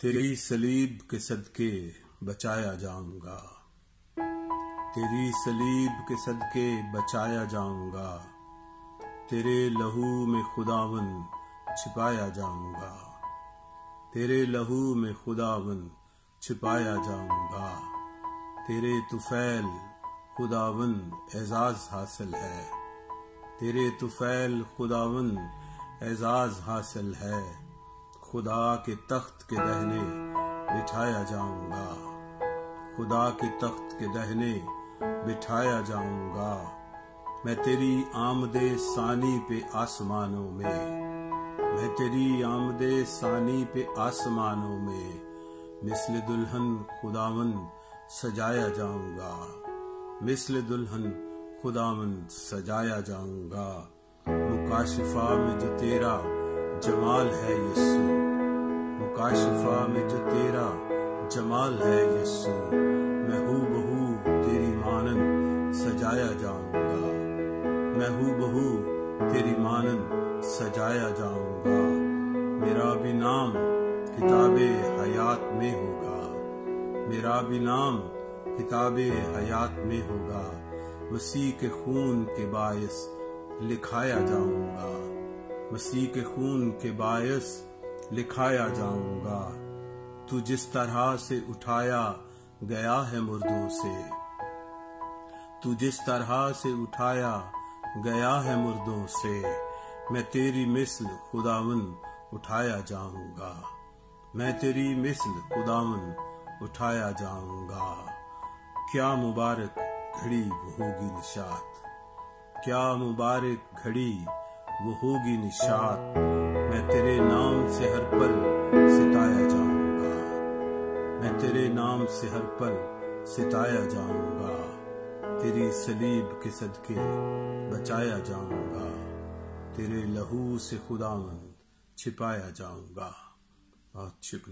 तेरी सलीब के सदके बचाया जाऊँगा। तेरी सलीब के सदके बचाया जाऊँगा। तेरे लहू में खुदावन छिपाया जाऊँगा। तेरे लहू में खुदावन छिपाया जाऊँगा। तेरे तुफैल खुदावन एजाज हासिल है। तेरे तुफैल खुदावन एजाज हासिल है। खुदा के तख्त के दहने बिठाया जाऊँगा। खुदा के तख्त के दहने बिठाया जाऊँगा। मैं तेरी आमदे सानी पे आसमानों में, मैं तेरी आमदे सानी पे आसमानों में, मिसल दुल्हन खुदावन सजाया जाऊँगा। मिसल दुल्हन खुदावन सजाया जाऊँगा। मुकाशिफा में जो तेरा जमाल है यस्सु जमाल है यस्सु, मैं हूँ बहू तेरी मानन सजाया जाऊँगा। मैं हूँ बहू तेरी मानन सजाया जाऊँगा। मेरा भी नाम किताब हयात में होगा। मेरा भी नाम किताब हयात में होगा। मसीह के खून के बायस लिखाया जाऊँगा। मसीह के खून के बायस लिखाया जाऊँगा। तू जिस तरह से उठाया गया है मुर्दों से। तू जिस तरह से उठाया गया है मुर्दों से, मैं तेरी मिसल खुदावन उठाया जाऊँगा। मैं तेरी मिसल खुदावन उठाया जाऊँगा। क्या मुबारक घड़ी वो होगी निशात? क्या मुबारक घड़ी वो होगी निशात? मैं तेरे नाम से हर पल नाम से हर पल सिताया जाऊँगा। तेरी सलीब के सदके बचाया जाऊँगा। तेरे लहू से खुदावंद छिपाया जाऊँगा। बहुत शुक्रिया।